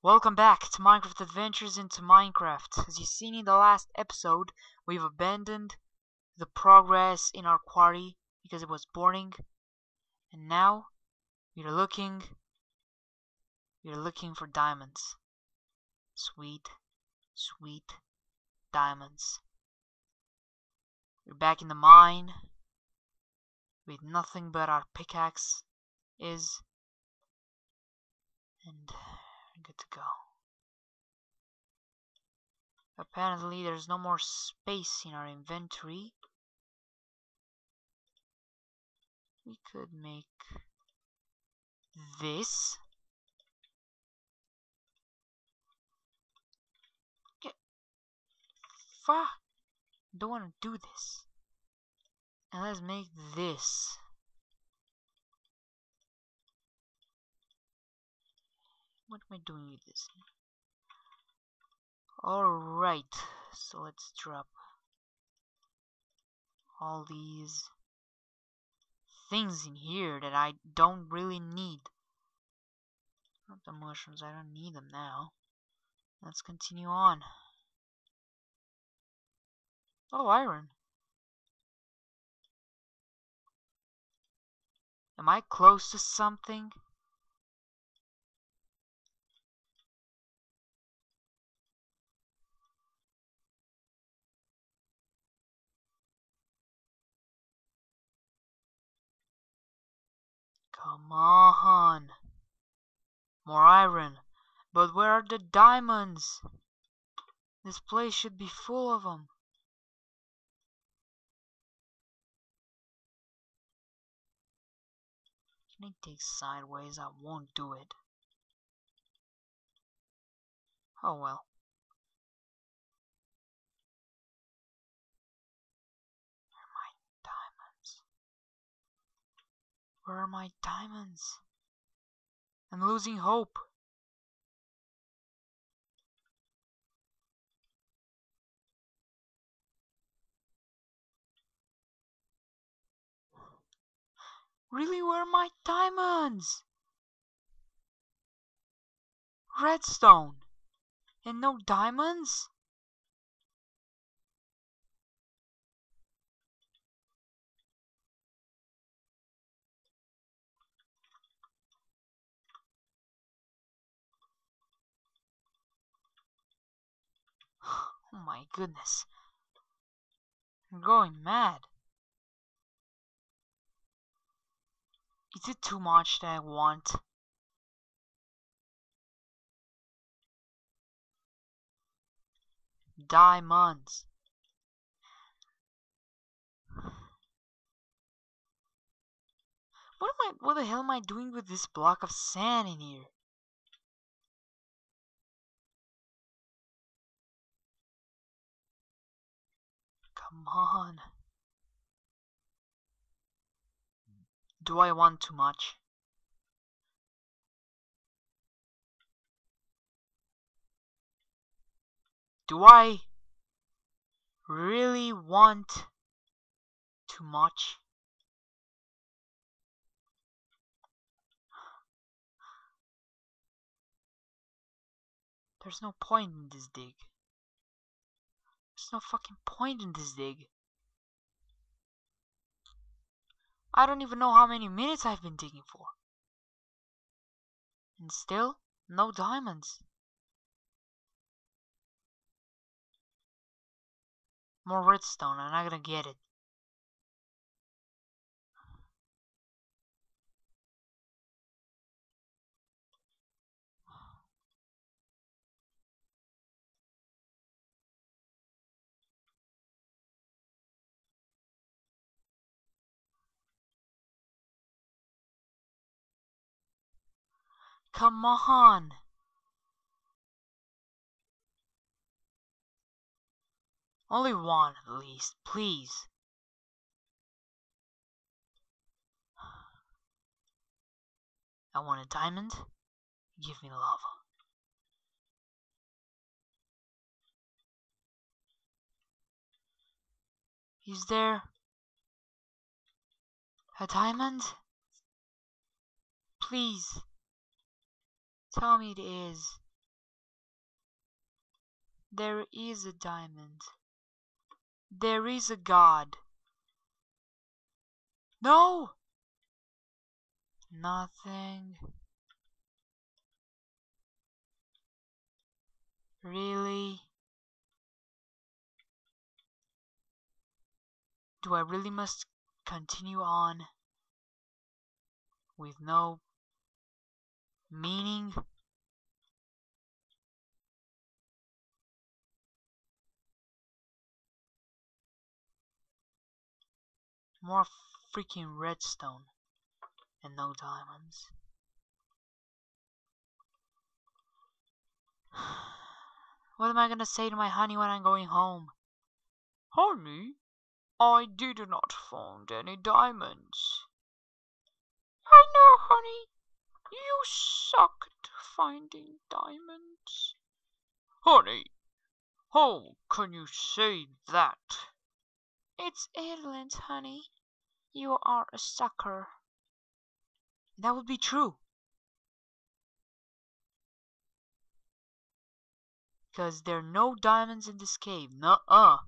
Welcome back to Minecraft Adventures into Minecraft. As you've seen in the last episode, we've abandoned the progress in our quarry because it was boring. And now we're looking we're looking for diamonds. Sweet, sweet diamonds. We're back in the mine with nothing but our pickaxe is and good to go. Apparently there's no more space in our inventory. We could make this. Get fuck. Don't want to do this. And let's make this. What am I doing with this? Alright, so let's drop all these things in here that I don't really need. Not the mushrooms, I don't need them now. Let's continue on. Oh, iron. Am I close to something? On. More iron. But where are the diamonds? This place should be full of them. Can I dig sideways? I won't do it. Oh well. Where are my diamonds? I'm losing hope. Really, where are my diamonds? Redstone. And no diamonds? Oh my goodness. I'm going mad. Is it too much that I want? Diamonds. What am I what the hell am I doing with this block of sand in here? On. Do I want too much? Do I really want too much? There's no point in this dig. There's no fucking point in this dig. I don't even know how many minutes I've been digging for. And still, no diamonds. More redstone, I'm not gonna get it. Come on. Only one at least, please. I want a diamond. Give me lava. Is there a diamond? Please. Tell me it is. There is a diamond. There is a God. No! Nothing. Really? Do I really must continue on with no meaning? More freaking redstone and no diamonds. What am I gonna say to my honey when I'm going home? Honey, I did not find any diamonds. I know, honey. You suck at finding diamonds. Honey, how can you say that? It's Ireland, honey. You are a sucker. That would be true. Because there are no diamonds in this cave. Nuh-uh. I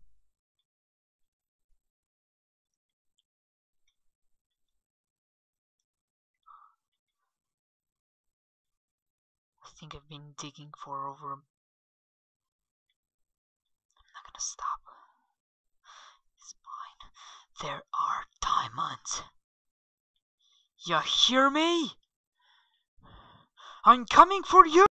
think I've been digging for over... I'm not gonna stop. It's mine. There are diamonds. You hear me? I'm coming for you!